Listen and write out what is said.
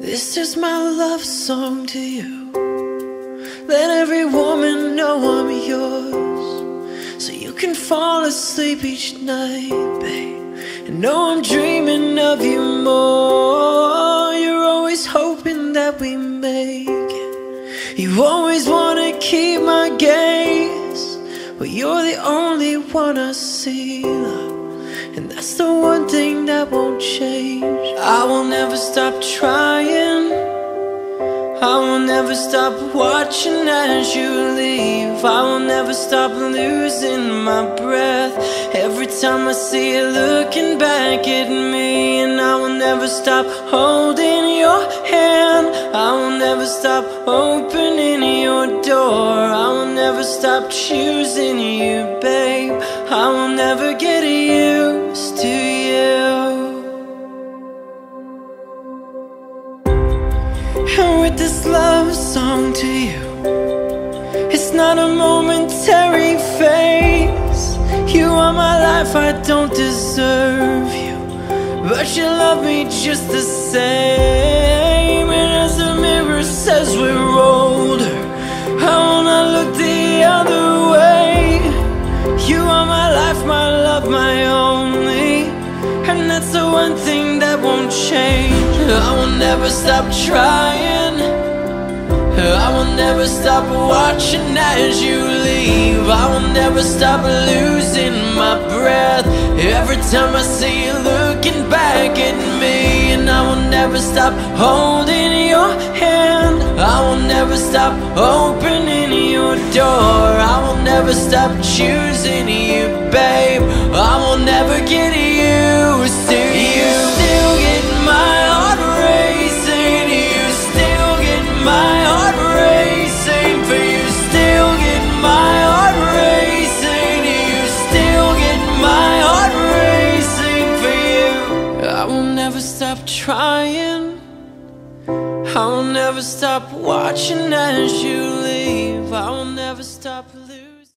This is my love song to you. Let every woman know I'm yours. So you can fall asleep each night, babe. And know I'm dreaming of you more. You're always hoping that we make it. You always wanna keep my gaze. But you're the only one I see, love. And that's the one thing that won't change I will never stop trying I will never stop watching as you leave. I will never stop losing my breath. Every time I see you looking back at me And I will never stop holding your hand. I will never stop opening your door. I will never stop choosing you, babe. I will never get used With this love song to you. It's not a momentary phase. You are my life, I don't deserve you. But you love me just the same. And as the mirror says we're older the one thing that won't change. I will never stop trying. I will never stop watching as you leave. I will never stop losing my breath. Every time I see you looking back at me And I will never stop holding your hand. I will never stop opening your door. I will never stop choosing you, babe. I will never get never stop trying. I will never stop watching as you leave. I will never stop